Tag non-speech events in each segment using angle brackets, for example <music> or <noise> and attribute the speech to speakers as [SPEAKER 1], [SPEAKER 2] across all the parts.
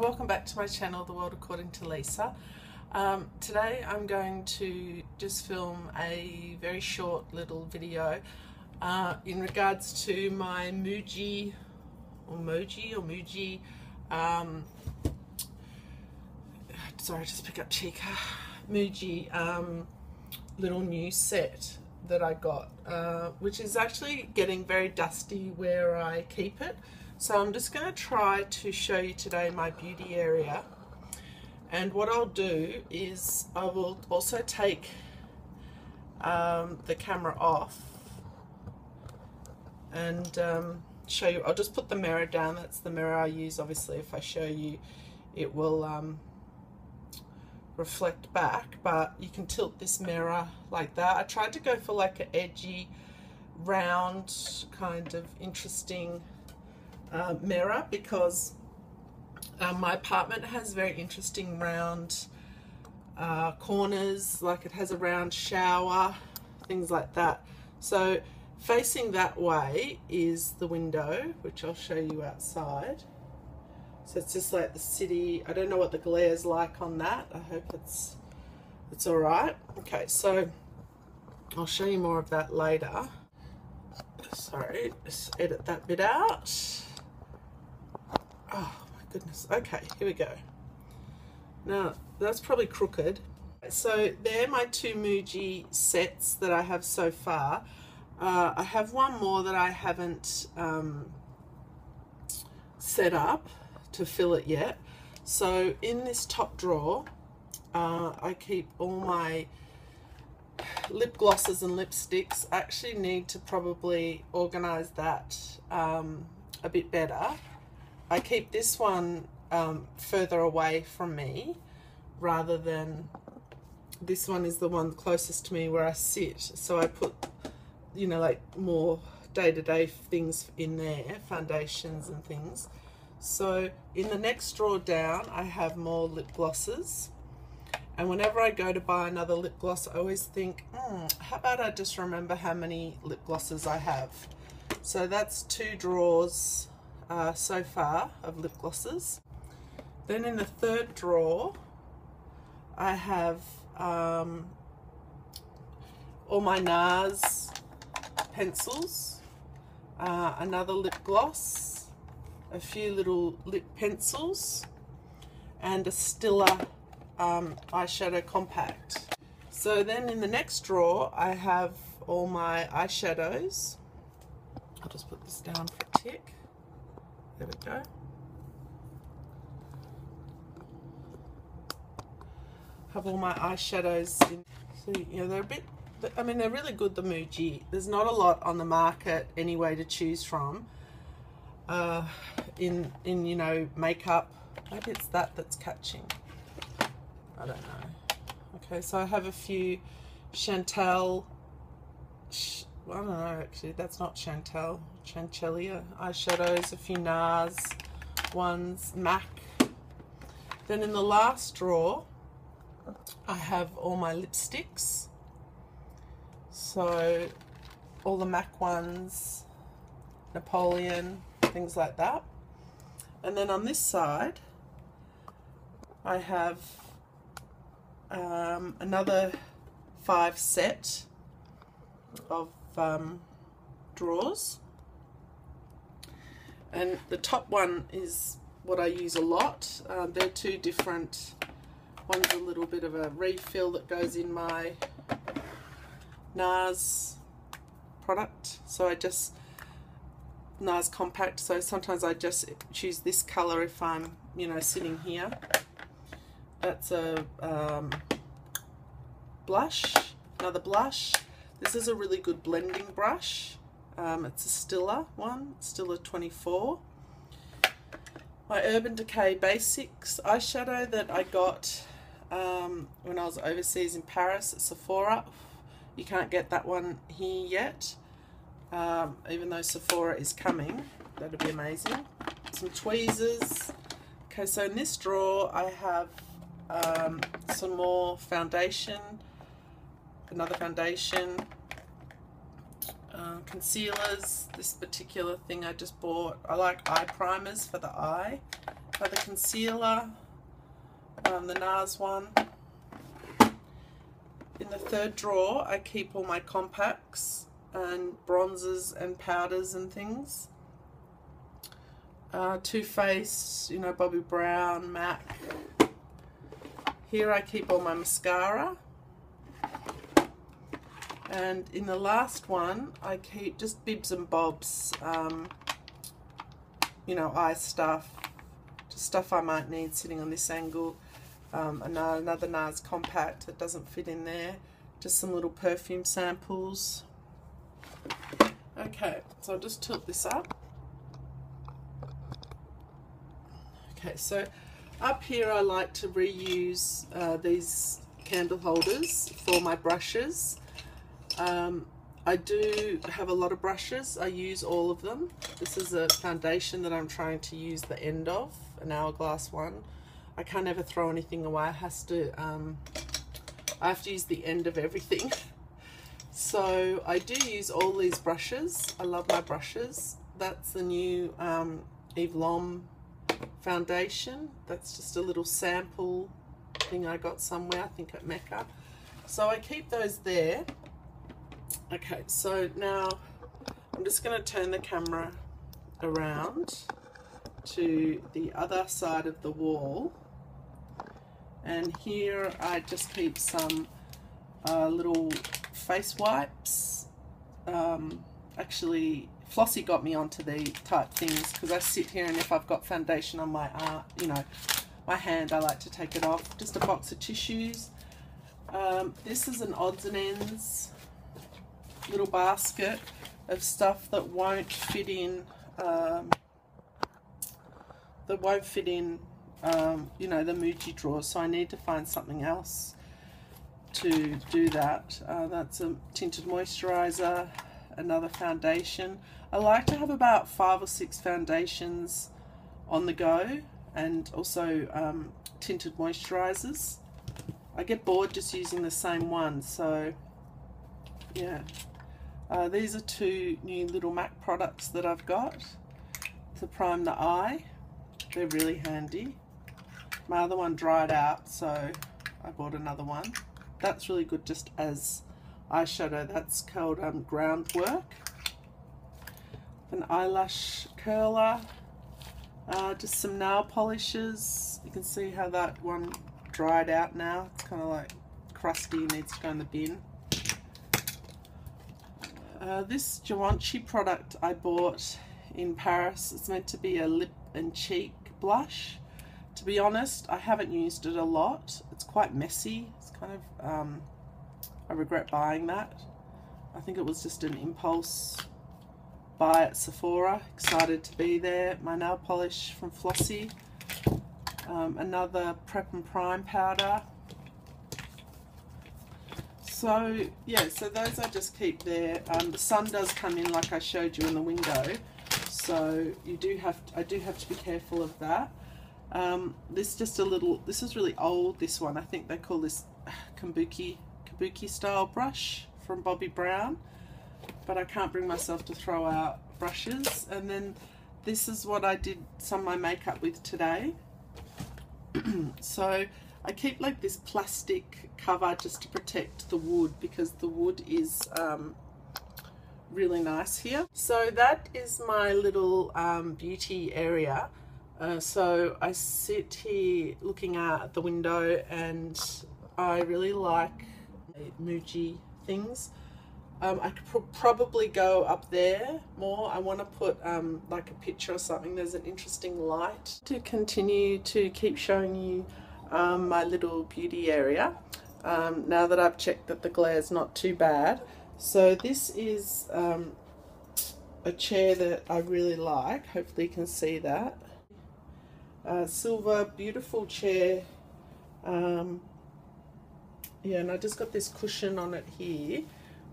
[SPEAKER 1] welcome back to my channel, The World According to Lisa. Um, today I'm going to just film a very short little video uh, in regards to my Muji, or Moji, or Muji, um, sorry, just pick up Chica, Muji um, little new set that I got, uh, which is actually getting very dusty where I keep it. So I'm just going to try to show you today my beauty area. And what I'll do is I will also take um, the camera off and um, show you. I'll just put the mirror down. That's the mirror I use. Obviously, if I show you, it will um, reflect back. But you can tilt this mirror like that. I tried to go for like an edgy, round, kind of interesting uh, mirror because uh, my apartment has very interesting round uh, corners, like it has a round shower, things like that. So facing that way is the window, which I'll show you outside. So it's just like the city. I don't know what the glare is like on that. I hope it's it's all right. Okay, so I'll show you more of that later. Sorry, just edit that bit out. Goodness. Okay, here we go. Now, that's probably crooked. So they're my two Muji sets that I have so far. Uh, I have one more that I haven't um, set up to fill it yet. So in this top drawer, uh, I keep all my lip glosses and lipsticks. I actually need to probably organize that um, a bit better I keep this one um, further away from me rather than this one is the one closest to me where I sit. So I put, you know, like more day-to-day -day things in there, foundations and things. So in the next drawer down, I have more lip glosses. And whenever I go to buy another lip gloss, I always think, hmm, how about I just remember how many lip glosses I have? So that's two drawers uh, so far of lip glosses. Then in the third drawer, I have um, all my NARS pencils, uh, another lip gloss, a few little lip pencils, and a Stila um, eyeshadow compact. So then in the next drawer, I have all my eyeshadows. I'll just put this down for a tick. There we go. Have all my eyeshadows in. So, you know, they're a bit, I mean, they're really good, the Muji. There's not a lot on the market anyway to choose from. Uh, in, in, you know, makeup. Maybe it's that that's catching. I don't know. Okay, so I have a few Chantel, I don't know actually, that's not Chantel, Chantelia eyeshadows, a few NARS ones, MAC. Then in the last drawer, I have all my lipsticks. So all the MAC ones, Napoleon, things like that. And then on this side, I have um, another five set of um, drawers. And the top one is what I use a lot. Uh, they're two different, one's a little bit of a refill that goes in my NARS product. So I just, NARS compact, so sometimes I just choose this colour if I'm, you know, sitting here. That's a um, blush, another blush. This is a really good blending brush. Um, it's a Stila one, Stila 24. My Urban Decay Basics eyeshadow that I got um, when I was overseas in Paris at Sephora. You can't get that one here yet, um, even though Sephora is coming. That'd be amazing. Some tweezers. Okay, so in this drawer I have um, some more foundation another foundation, uh, concealers. This particular thing I just bought. I like eye primers for the eye. for the concealer, um, the NARS one. In the third drawer, I keep all my compacts and bronzers and powders and things. Uh, Too Faced, you know, Bobbi Brown, MAC. Here I keep all my mascara. And in the last one, I keep just bibs and bobs, um, you know, eye stuff, just stuff I might need sitting on this angle. Um, another NARS compact that doesn't fit in there. Just some little perfume samples. Okay, so I'll just tilt this up. Okay, so up here I like to reuse uh, these candle holders for my brushes. Um, I do have a lot of brushes. I use all of them. This is a foundation that I'm trying to use the end of, an hourglass one. I can't ever throw anything away. I has to, um, I have to use the end of everything. <laughs> So I do use all these brushes. I love my brushes. That's the new um, Lom foundation. That's just a little sample thing I got somewhere, I think at Mecca. So I keep those there. Okay, so now I'm just going to turn the camera around to the other side of the wall. And here I just keep some uh, little face wipes. Um, actually, Flossie got me onto these type things because I sit here and if I've got foundation on my arm, you know, my hand, I like to take it off. Just a box of tissues. Um, this is an odds and ends little basket of stuff that won't fit in um, that won't fit in um, you know the Muji drawer so I need to find something else to do that. Uh, that's a tinted moisturizer, another foundation. I like to have about five or six foundations on the go and also um, tinted moisturizers. I get bored just using the same one so yeah. Uh, these are two new little MAC products that I've got to prime the eye. They're really handy. My other one dried out so I bought another one that's really good just as eyeshadow. That's called um, Groundwork. An eyelash curler. Uh, just some nail polishes. You can see how that one dried out now. It's kind of like crusty, needs to go in the bin. Uh, this Givenchy product I bought in Paris. It's meant to be a lip and cheek blush. To be honest, I haven't used it a lot. It's quite messy It's kind of, um, I regret buying that. I think it was just an impulse buy at Sephora. Excited to be there. My nail polish from Flossie. Um, another Prep and Prime powder. So, yeah, so those I just keep there. Um, the sun does come in like I showed you in the window. So you do have, to, I do have to be careful of that. Um, this just a little, this is really old, this one. I think they call this kabuki, kabuki style brush from Bobbi Brown. But I can't bring myself to throw out brushes. And then this is what I did some of my makeup with today. <clears throat> so I keep like this plastic cover just to protect the wood because the wood is um, really nice here. So that is my little um, beauty area. Uh, so I sit here looking out the window and I really like Muji things. Um, I could pro probably go up there more. I want to put um, like a picture or something. There's an interesting light. To continue to keep showing you um, my little beauty area um, now that I've checked that the glare is not too bad. So this is um, a chair that I really like. Hopefully you can see that uh, silver, beautiful chair. Um, yeah, and I just got this cushion on it here,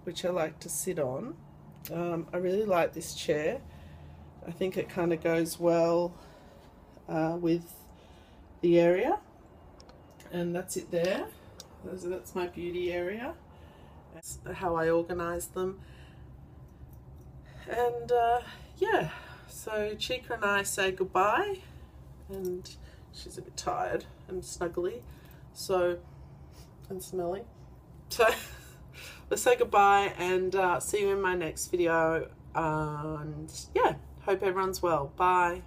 [SPEAKER 1] which I like to sit on. Um, I really like this chair. I think it kind of goes well uh, with the area. And that's it there. That's my beauty area. That's how I organize them. And uh, yeah, so Chica and I say goodbye and she's a bit tired and snuggly. So, and smelly. So, <laughs> let's say goodbye and uh, see you in my next video. And yeah, hope everyone's well. Bye.